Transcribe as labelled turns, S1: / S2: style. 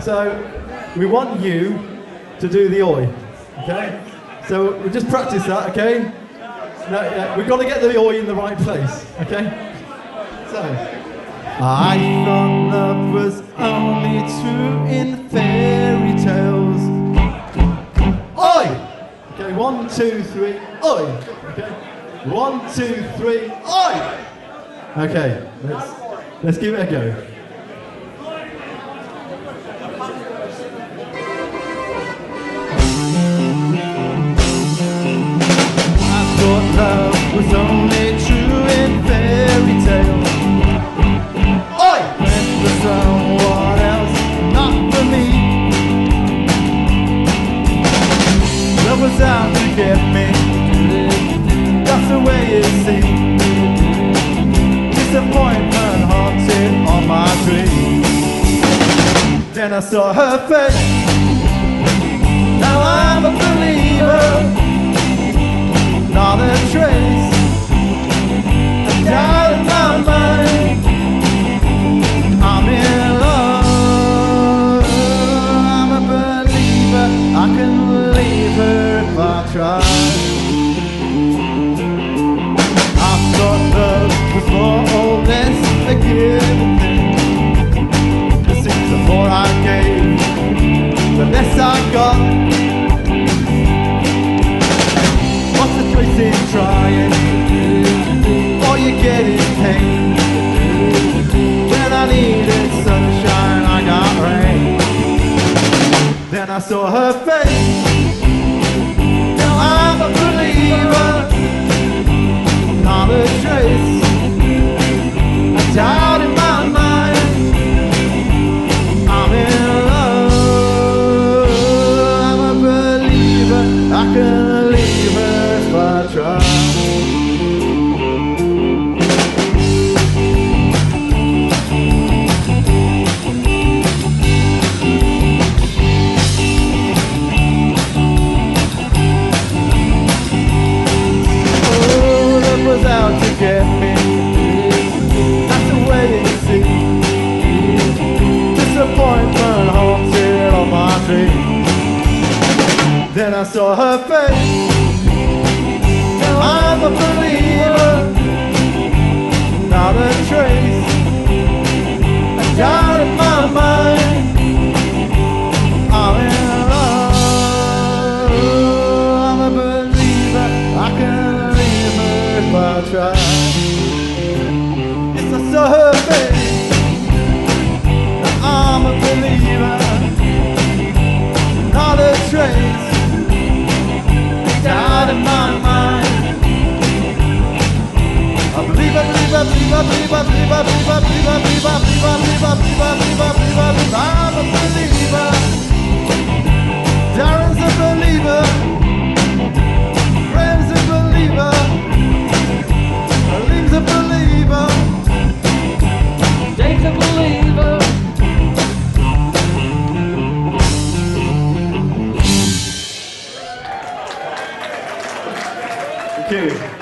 S1: So we want you to do the oi. Okay? So we'll just practice that, okay? We've got to get the oi in the right place, okay? So I thought love was only true in fairy tales. Oi! Okay, one, two, three, oi! Okay. One, two, three, oi! Okay, let's let's give it a go. Was out to get me. That's the way it seemed. Disappointment haunted on my dreams. Then I saw her face. Now I'm a believer. Not a trace. A doubt in my mind. I'm in love. I'm a believer. I can try. I thought love was for all this a given the more I gave, the less I got. What's the choice in trying? All you get is pain. When I needed sunshine, I got rain. Then I saw her face. Run. Saw her face. I'm a believer. Not a trace. A doubt in my mind. I'm Thank.